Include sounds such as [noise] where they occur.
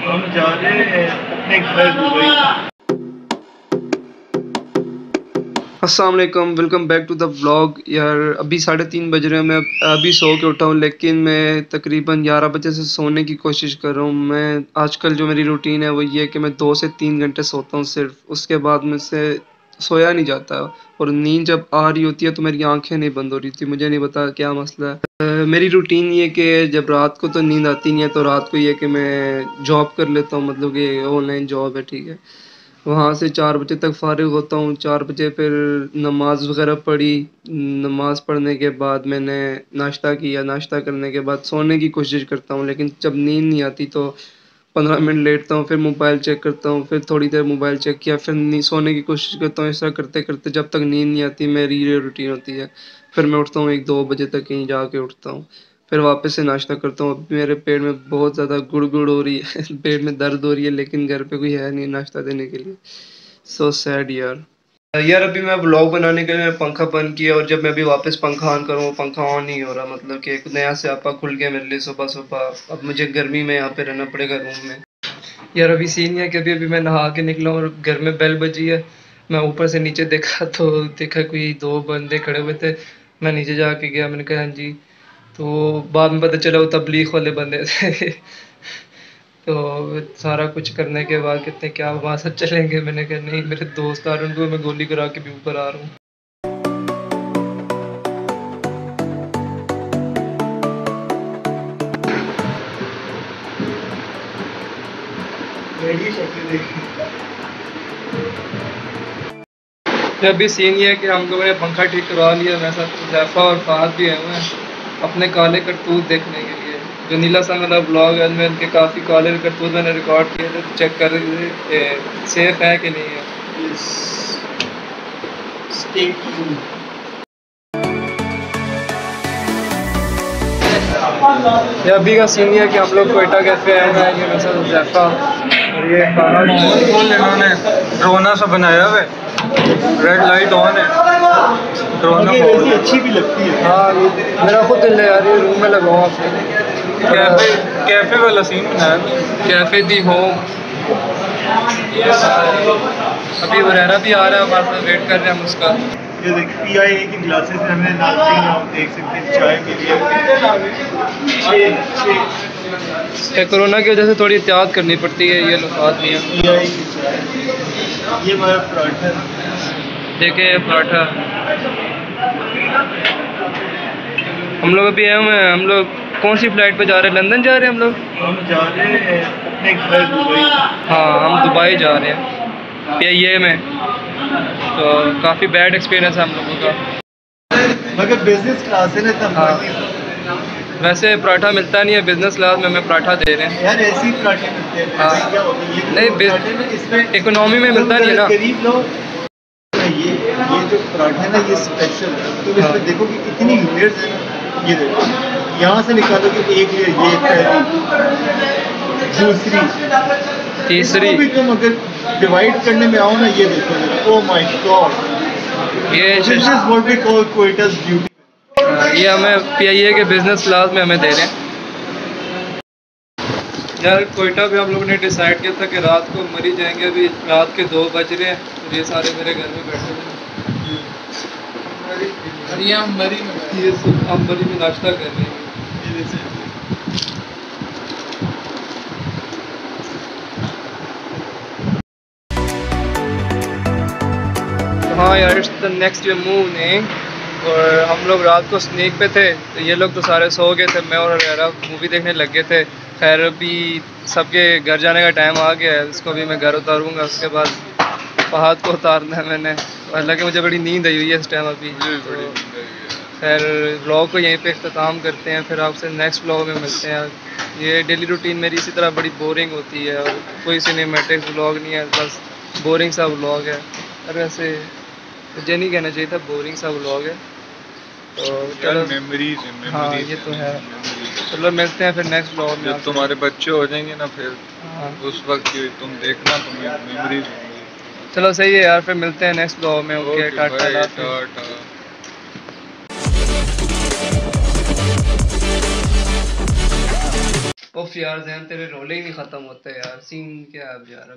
हम जा रहे हैं अपने घर Dubai. Aslam welcome back to the vlog यार, अभी साढ़े तीन बज रहे हैं, मैं अभी सो के उठा हूँ, लेकिन मैं तकरीबन ग्यारह बजे से सोने की कोशिश कर रहा हूँ। मैं आजकल जो मेरी रूटीन है, वो ये है कि मैं दो से तीन घंटे सोता हूँ सिर्फ़। उसके बाद मुझसे सोया नहीं जाता। और नींद जब आ रही होती है तो मेरी आँखें नहीं बंद हो रही थी मुझे नहीं पता क्या मसला है। मेरी रूटीन ये कि जब रात को तो नींद आती नहीं है तो रात को ये कि मैं जॉब कर लेता हूँ मतलब कि ऑनलाइन जॉब है, ठीक है। वहाँ से चार बजे तक फारिग होता हूँ, चार बजे फिर नमाज़ वगैरह पढ़ी। नमाज़ पढ़ने के बाद मैंने नाश्ता किया। नाश्ता करने के बाद सोने की कोशिश करता हूँ, लेकिन जब नींद नहीं आती तो पंद्रह मिनट लेटता हूँ, फिर मोबाइल चेक करता हूँ, फिर थोड़ी देर मोबाइल चेक किया, फिर सोने की कोशिश करता हूँ, ऐसा करते करते जब तक नींद नहीं आती, मेरी ये रूटीन होती है। फिर मैं उठता हूँ, एक दो बजे तक कहीं जाके उठता हूँ। फिर वापस से नाश्ता करता हूँ। मेरे पेट में बहुत ज़्यादा गुड़ गुड़ हो रही है, [laughs] पेट में दर्द हो रही है, लेकिन घर पर कोई है नहीं नाश्ता देने के लिए। सो सैड यार। यार अभी मैं ब्लॉग बनाने के लिए मैं पंखा बंद किया और जब मैं अभी वापस पंखा ऑन करूँ, वो पंखा ऑन नहीं हो रहा। मतलब कि एक नया से आपा खुल गया मेरे लिए सुबह सुबह अब मुझे गर्मी में यहाँ पे रहना पड़ेगा रूम में। यार अभी सीन है कि अभी अभी मैं नहा के निकला और घर में बेल बजी है। मैं ऊपर से नीचे देखा तो देखा कोई दो बंदे खड़े हुए थे। मैं नीचे जाके गया, मैंने कहा हाँ जी। तो बाद में पता चला वो तबलीग वाले बंदे थे। तो सारा कुछ करने के बाद कितने क्या वहाँ से चलेंगे? मैंने कहा नहीं मेरे दोस्त आ रहे हैं उनको मैं गोली करा के भी ऊपर आ रहा हूँ। मेरी अभी सीन ये है कि हम लोगों ने पंखा ठीक करवा लिया मेरे साथ जैफा और फाहद भी आए हुए हैं अपने काले करतूत देखने के लिए। जो नीला सा मेरा ब्लॉग है में उनके काफ़ी काले करतूत मैंने रिकॉर्ड किए थे तो चेक कर रहे थे सेफ़ है कि नहीं है? ये अभी का सीन ये है कि हम लोग कोयटा कैफ़े आए हैं ये मेरे साथ जैफा और ये खाना इन्होंने ड्रोना सा बनाया हुआ है। रेड लाइट ऑन है। ड्रोना अच्छी भी लगती है। हाँ मेरा खुद दिल है यार ये रूम में लगाओ आपने कैफ़े कैफ़े वाला सीन बनाया है। Cafe the home. अभी वरेरा भी आ रहा है हमारे वेट कर रहे हैं हम उसका। ये देख पी आई ए की ग्लासेस में हमने नाश्ते में आप देख सकते हैं चाय के लिए। छः छः ये कोरोना की वजह से थोड़ी एहतियात करनी पड़ती है ये लोग आदमी हैं ये हमारा पराठा है। देखे पराठा। हम लोग अभी आए हुए हैं हम लोग कौन सी फ़्लाइट पे जा रहे हैं? लंदन जा रहे हैं हम लोग? हम जा रहे हैं अपने घर दुबई। हाँ हम दुबई जा रहे हैं। पी आई ए में। तो काफ़ी बैड एक्सपीरियंस है हम लोगों का। मगर बिज़नेस क्लास है ना हाँ। वैसे पराठा मिलता नहीं है बिज़नेस क्लास में हमें पराठा दे रहे हैं। यार ऐसे ही पराठे मिलते हैं। हाँ। है? नहीं, इसमें इकोनॉमी में मिलता नहीं है ना। करीब लो ये ये जो पराठा है ना ये स्पेशल है। तुम हाँ। इसमें देखो कि कितनी लेयर्स है। ये देखो। यहाँ से निकालो कि एक ये पहली दूसरी। तीसरी। भी तुम अगर डिवाइड करने में आओ ना ये देखो ओ माय गॉड ये this is what we call कोइटास beauty ये हमें पी आई ए के बिज़नेस क्लास में हमें दे रहे हैं। यार कोयटा भी हम लोगों ने डिसाइड किया था कि रात को मरी जाएँगे अभी रात के दो बज रहे हैं और ये सारे मेरे घर में बैठे हुए हैं। ये हम मरी में ये सब हम मरी में नाश्ता कर रहे हैं। हाँ यार it's the next day moving और हम लोग रात को स्नेक पे थे तो ये लोग तो सारे सो गए थे मैं और रेरा मूवी देखने लग गए थे। खैर अभी सबके घर जाने का टाइम आ गया है इसको भी मैं घर उतारूँगा उसके बाद पहाड़ को उतारना है मैंने। हालाँकि मुझे बड़ी नींद आई हुई है इस टाइम अभी तो खैर ब्लॉग को यहीं पे अख्ताम करते हैं फिर आपसे नेक्स्ट ब्लॉग में मिलते हैं। ये डेली रूटीन मेरी इसी तरह बड़ी बोरिंग होती है और कोई सिनेमेटिक ब्लॉग नहीं है बस बोरिंग सा ब्लॉग है। और वैसे मुझे नहीं कहना चाहिए था बोरिंग सा ब्लॉग है। तो चलो। मेमोरीज हाँ ये तो है चलो मिलते हैं फिर नेक्स्ट ब्लॉग में जब तुम्हारे बच्चे हो जाएँगे ना फिर हाँ। उस वक्त तुम देखना तुम्हें मेमोरीज चलो सही है यार फिर मिलते हैं नेक्स्ट ब्लॉग में। Okay okay tata. उफ यार जहन तेरे रोले ही नहीं खत्म होते यार। सीन क्या अब यार?